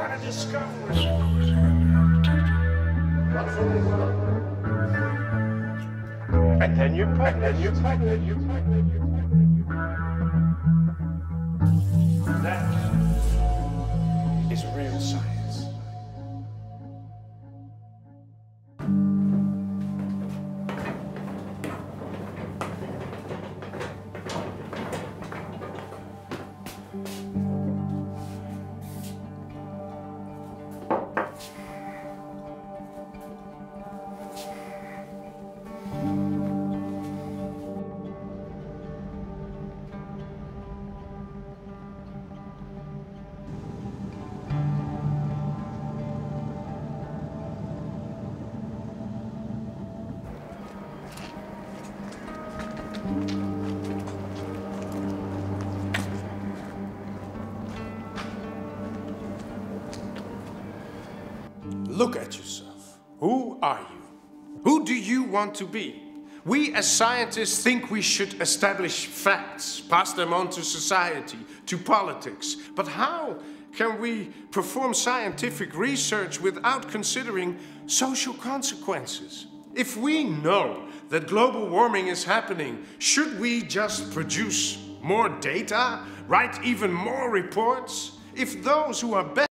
want to discover it. And then you're pregnant, you're pregnant, you put. pregnant, you're. That is real science. Look at yourself. Who are you? Who do you want to be? We as scientists think we should establish facts, pass them on to society, to politics. But how can we perform scientific research without considering social consequences? If we know that global warming is happening, should we just produce more data, write even more reports? If those who are best